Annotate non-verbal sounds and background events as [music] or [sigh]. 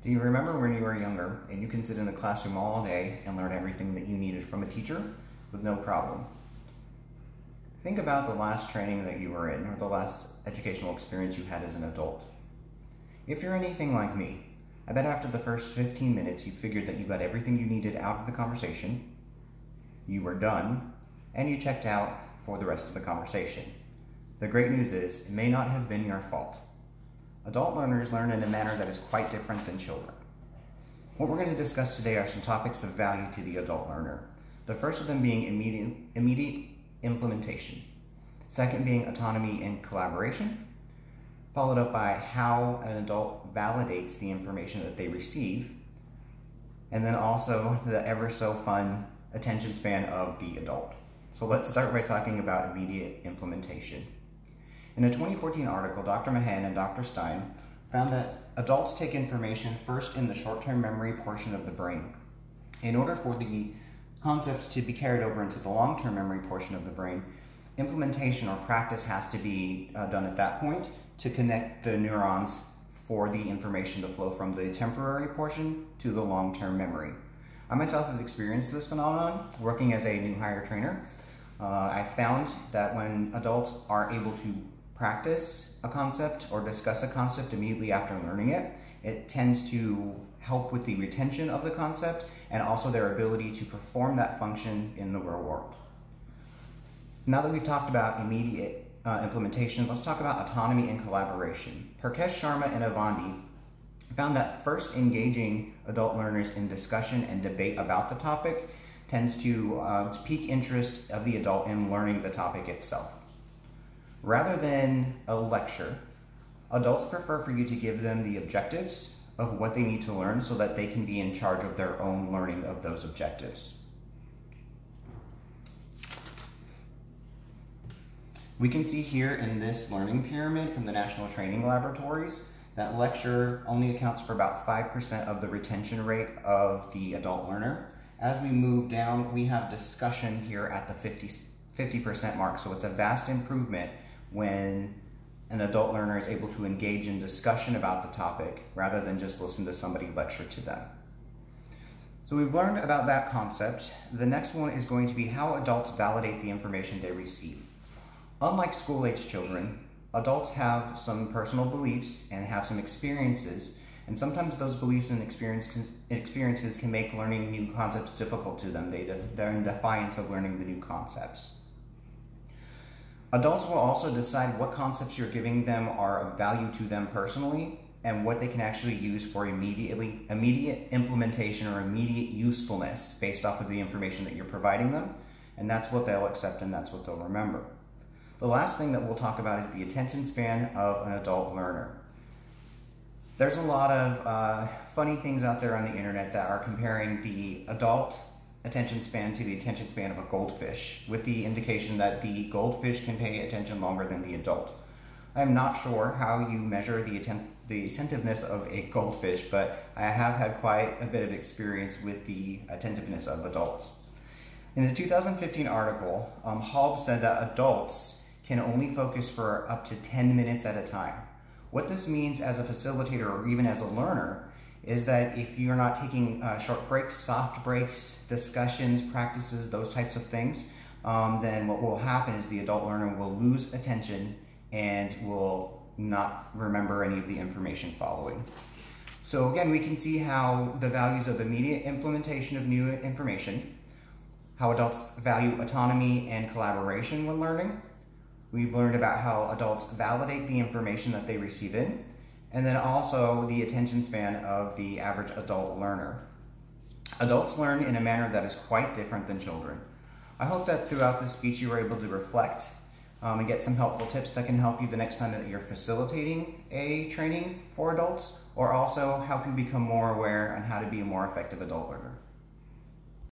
Do you remember when you were younger and you could sit in a classroom all day and learn everything that you needed from a teacher with no problem? Think about the last training that you were in or the last educational experience you had as an adult. If you're anything like me, I bet after the first 15 minutes you figured that you got everything you needed out of the conversation, you were done, and you checked out for the rest of the conversation. The great news is, it may not have been your fault. Adult learners learn in a manner that is quite different than children. What we're going to discuss today are some topics of value to the adult learner. The first of them being immediate, immediate implementation. Second being autonomy and collaboration, followed up by how an adult validates the information that they receive, and then also [laughs] the ever so fun attention span of the adult. So let's start by talking about immediate implementation. In a 2014 article, Dr. Mahan and Dr. Stein found that adults take information first in the short-term memory portion of the brain. In order for the concepts to be carried over into the long-term memory portion of the brain, implementation or practice has to be uh, done at that point to connect the neurons for the information to flow from the temporary portion to the long-term memory. I myself have experienced this phenomenon working as a new hire trainer. Uh, I found that when adults are able to practice a concept or discuss a concept immediately after learning it, it tends to help with the retention of the concept and also their ability to perform that function in the real world. Now that we've talked about immediate uh, implementation, let's talk about autonomy and collaboration. Parkesh Sharma and Avandi found that first engaging adult learners in discussion and debate about the topic tends to uh, pique interest of the adult in learning the topic itself. Rather than a lecture, adults prefer for you to give them the objectives of what they need to learn so that they can be in charge of their own learning of those objectives. We can see here in this learning pyramid from the National Training Laboratories that lecture only accounts for about 5% of the retention rate of the adult learner. As we move down, we have discussion here at the 50, 50% mark, so it's a vast improvement when an adult learner is able to engage in discussion about the topic rather than just listen to somebody lecture to them. So we've learned about that concept. The next one is going to be how adults validate the information they receive. Unlike school-age children, adults have some personal beliefs and have some experiences, and sometimes those beliefs and experiences can make learning new concepts difficult to them. They, they're in defiance of learning the new concepts. Adults will also decide what concepts you're giving them are of value to them personally and what they can actually use for immediately immediate implementation or immediate usefulness based off of the information that you're providing them. And that's what they'll accept and that's what they'll remember. The last thing that we'll talk about is the attention span of an adult learner. There's a lot of uh, funny things out there on the internet that are comparing the adult attention span to the attention span of a goldfish, with the indication that the goldfish can pay attention longer than the adult. I'm not sure how you measure the, atten- the attentiveness of a goldfish, but I have had quite a bit of experience with the attentiveness of adults. In a 2015 article, um, said that adults can only focus for up to 10 minutes at a time. What this means as a facilitator or even as a learner is that if you're not taking uh, short breaks, soft breaks, discussions, practices, those types of things, um, then what will happen is the adult learner will lose attention and will not remember any of the information following. So again, we can see how the values of immediate implementation of new information, how adults value autonomy and collaboration when learning. We've learned about how adults validate the information that they receive in, and then also the attention span of the average adult learner. Adults learn in a manner that is quite different than children. I hope that throughout this speech you were able to reflect um, and get some helpful tips that can help you the next time that you're facilitating a training for adults or also help you become more aware on how to be a more effective adult learner.